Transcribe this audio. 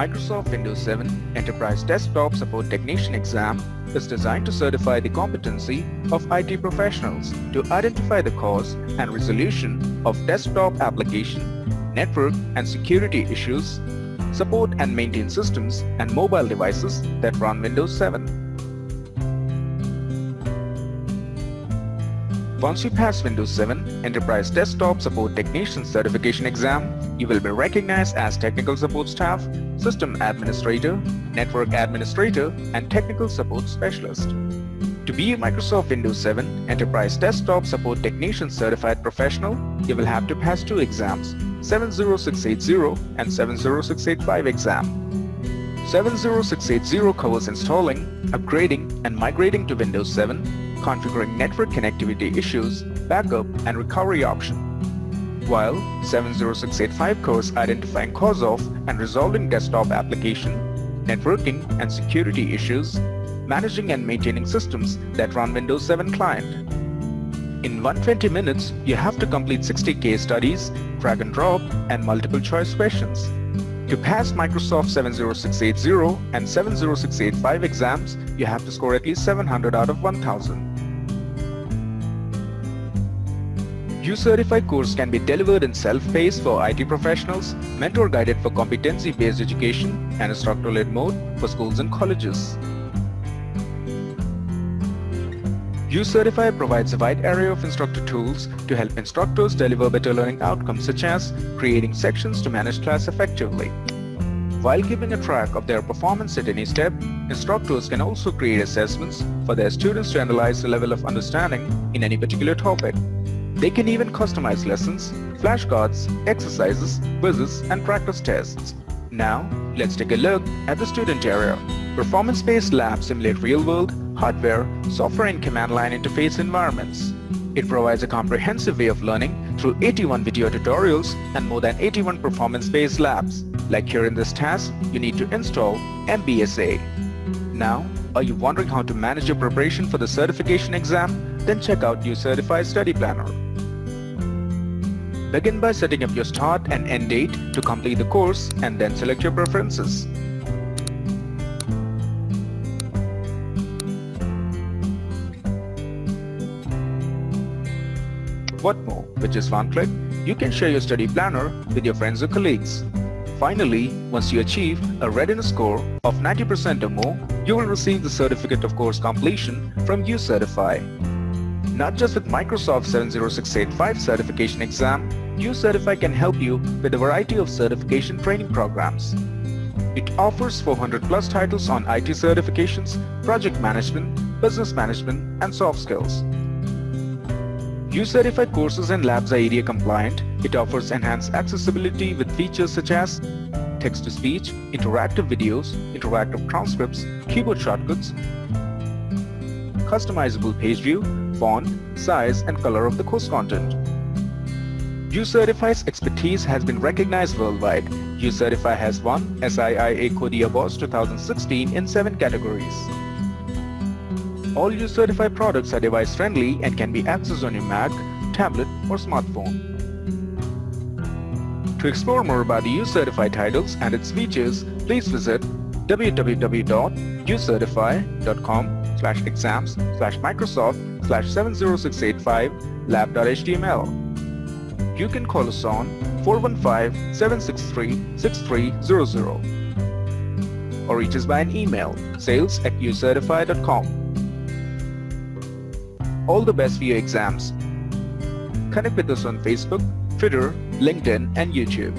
Microsoft Windows 7 Enterprise Desktop Support Technician exam is designed to certify the competency of IT professionals to identify the cause and resolution of desktop application, network and security issues, support and maintain systems and mobile devices that run Windows 7. Once you pass Windows 7 Enterprise Desktop Support Technician Certification exam, you will be recognized as Technical Support Staff, System Administrator, Network Administrator, and Technical Support Specialist. To be a Microsoft Windows 7 Enterprise Desktop Support Technician Certified Professional, you will have to pass two exams, 70680 and 70685 exam. 70680 covers installing, upgrading, and migrating to Windows 7 configuring network connectivity issues, backup, and recovery option. While 70685 covers identifying cause of and resolving desktop application, networking and security issues, managing and maintaining systems that run Windows 7 client. In 120 minutes, you have to complete 60 case studies, drag and drop, and multiple choice questions. To pass Microsoft 70680 and 70685 exams, you have to score at least 700 out of 1000. U-Certified course can be delivered in self-paced for IT professionals, mentor-guided for competency-based education, and instructor-led mode for schools and colleges. uCertify provides a wide array of instructor tools to help instructors deliver better learning outcomes such as creating sections to manage class effectively. While keeping a track of their performance at any step, instructors can also create assessments for their students to analyze the level of understanding in any particular topic. They can even customize lessons, flashcards, exercises, quizzes, and practice tests. Now, let's take a look at the student area. Performance-based labs simulate real-world, hardware, software and command line interface environments. It provides a comprehensive way of learning through 81 video tutorials and more than 81 performance-based labs. Like here in this task, you need to install MBSA. Now, are you wondering how to manage your preparation for the certification exam? Then check out uCertify Study Planner. Begin by setting up your start and end date to complete the course and then select your preferences. What more, with just one click, you can share your study planner with your friends or colleagues. Finally, once you achieve a readiness score of 90% or more, you will receive the certificate of course completion from uCertify. Not just with Microsoft 70685 certification exam, uCertify can help you with a variety of certification training programs. It offers 400 plus titles on IT certifications, project management, business management, and soft skills. uCertify courses and labs are ADA compliant. It offers enhanced accessibility with features such as text-to-speech, interactive videos, interactive transcripts, keyboard shortcuts, customizable page view, font, size, and color of the course content. uCertify's expertise has been recognized worldwide. uCertify has won SIIA CODiE Awards 2016 in 7 categories. All uCertify products are device friendly and can be accessed on your Mac, tablet or smartphone. To explore more about the uCertify titles and its features, please visit www.ucertify.com slash exams slash Microsoft slash 70685 lab.html. You can call us on 415-763-6300 or reach us by an email sales at ucertify.com. All the best for your exams. Connect with us on Facebook, Twitter, LinkedIn, and YouTube.